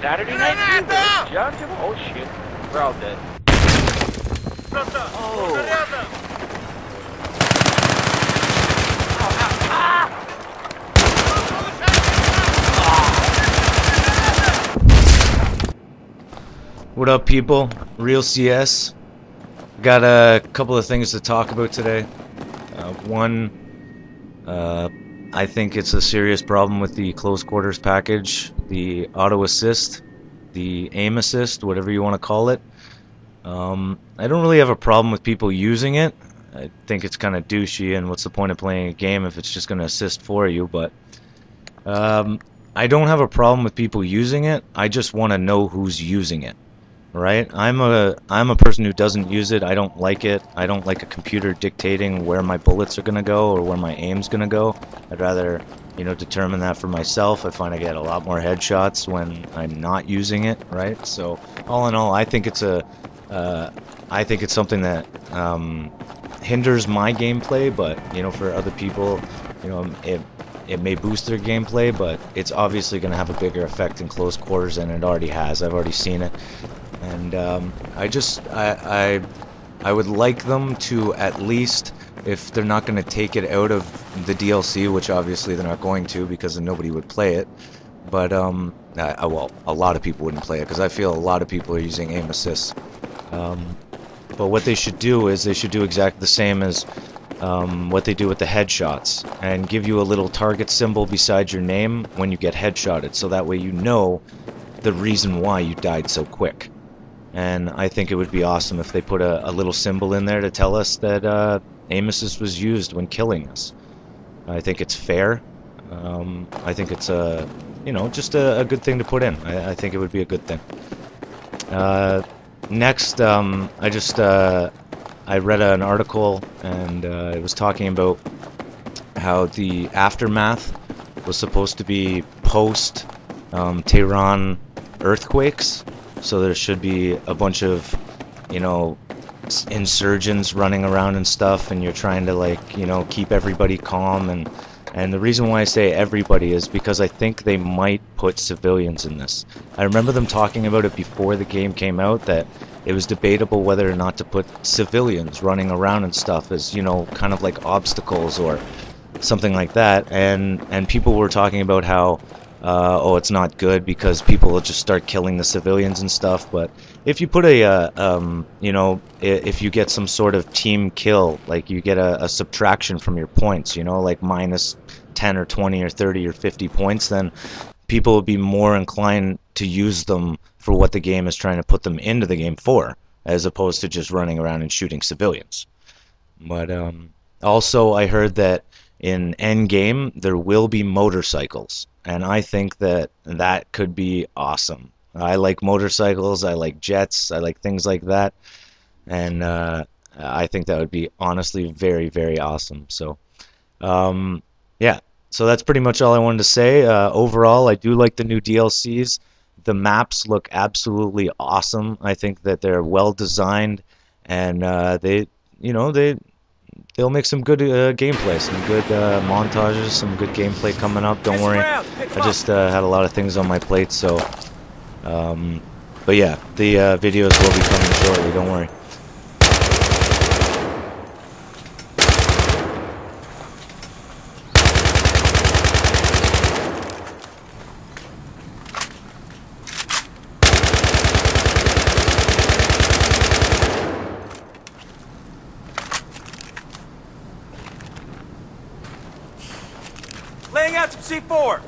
Saturday night fever. John Jim. Oh shit. We're all dead. Oh. What up, people? Real CS. Got a couple of things to talk about today. Uh, one, uh, I think it's a serious problem with the close quarters package, the auto assist, the aim assist, whatever you want to call it. Um, I don't really have a problem with people using it. I think it's kind of douchey, and what's the point of playing a game if it's just going to assist for you? But um, I don't have a problem with people using it. I just want to know who's using it right? I'm a i'm a person who doesn't use it. I don't like it. I don't like a computer dictating where my bullets are going to go or where my aim's going to go. I'd rather you know determine that for myself. I find i get a lot more headshots when i'm not using it right? So all in all i think it's a uh, i think it's something that um, hinders my gameplay but you know for other people you know it it may boost their gameplay, but it's obviously going to have a bigger effect in close quarters than it already has. I've already seen it, and um, I just I, I I would like them to at least, if they're not going to take it out of the DLC, which obviously they're not going to because then nobody would play it. But um, I, well, a lot of people wouldn't play it because I feel a lot of people are using aim assist. Um, but what they should do is they should do exactly the same as um, what they do with the headshots and give you a little target symbol beside your name when you get headshotted so that way you know the reason why you died so quick. And I think it would be awesome if they put a, a little symbol in there to tell us that uh, assist was used when killing us. I think it's fair. Um, I think it's a, you know, just a, a good thing to put in. I, I, think it would be a good thing. Uh, next, um, I just uh, I read an article and uh, it was talking about how the aftermath was supposed to be post um, Tehran earthquakes. So there should be a bunch of, you know, insurgents running around and stuff, and you're trying to like, you know, keep everybody calm. And and the reason why I say everybody is because I think they might put civilians in this. I remember them talking about it before the game came out that it was debatable whether or not to put civilians running around and stuff as you know kind of like obstacles or something like that and and people were talking about how uh, oh it's not good because people will just start killing the civilians and stuff but if you put a uh, um, you know if you get some sort of team kill like you get a, a subtraction from your points you know like minus 10 or 20 or 30 or 50 points then people will be more inclined to use them for what the game is trying to put them into the game for, as opposed to just running around and shooting civilians. But um, also, I heard that in Endgame there will be motorcycles, and I think that that could be awesome. I like motorcycles, I like jets, I like things like that, and uh, I think that would be honestly very, very awesome. So, um, yeah, so that's pretty much all I wanted to say. Uh, overall, I do like the new DLCs the maps look absolutely awesome. I think that they're well designed, and uh, they, you know, they they'll make some good uh, gameplay, some good uh, montages, some good gameplay coming up. Don't worry, I just uh, had a lot of things on my plate, so. Um, but yeah, the uh, videos will be coming shortly. Don't worry. Laying out some C4.